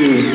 you.